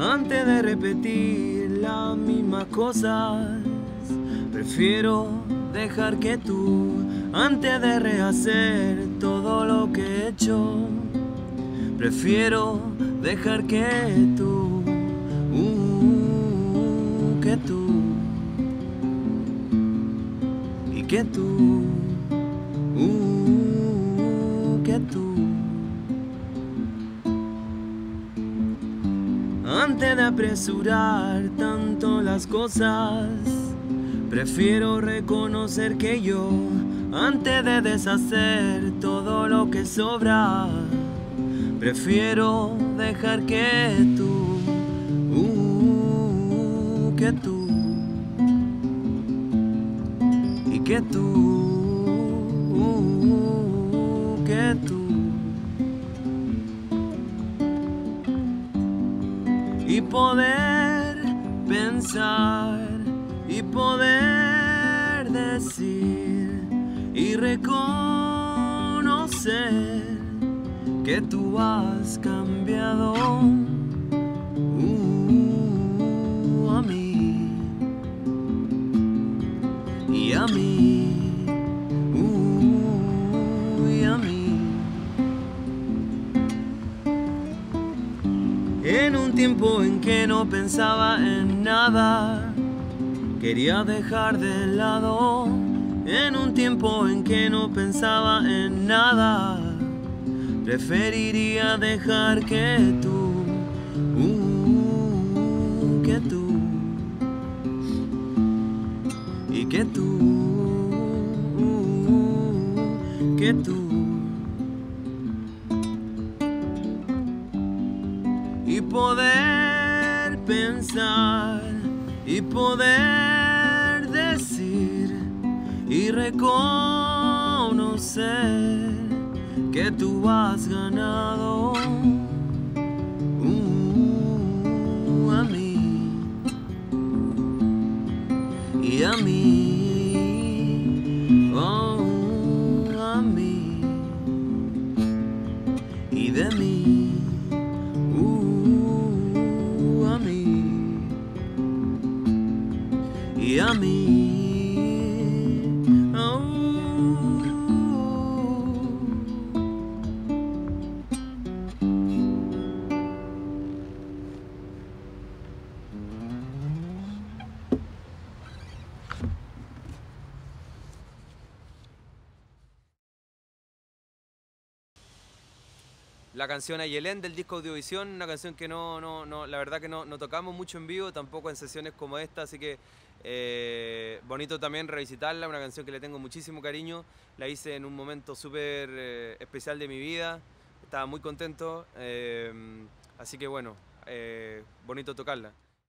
Antes de repetir las mismas cosas, prefiero dejar que tú, antes de rehacer todo lo que he hecho, prefiero dejar que tú, uh, que tú, y que tú, apresurar tanto las cosas, prefiero reconocer que yo, antes de deshacer todo lo que sobra, prefiero dejar que tú, uh, que tú, y que tú, uh, y poder pensar y poder decir y reconocer que tú has cambiado tiempo en que no pensaba en nada, quería dejar de lado. En un tiempo en que no pensaba en nada, preferiría dejar que tú, uh, que tú, y que tú, uh, que tú. Y poder pensar y poder decir y reconocer que tú has ganado uh, a mí. Y a mí oh, a mí. Y de mí y a mí. La canción Ayelén del disco Audiovisión, una canción que no, no, no la verdad que no, tocamos mucho en vivo, tampoco en sesiones como esta, así que eh, bonito también revisitarla, una canción que le tengo muchísimo cariño, la hice en un momento súper eh, especial de mi vida, estaba muy contento, eh, así que bueno, bonito tocarla.